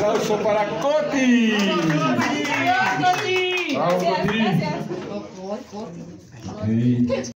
aplauso para Coti. Coti! Coti! Coti!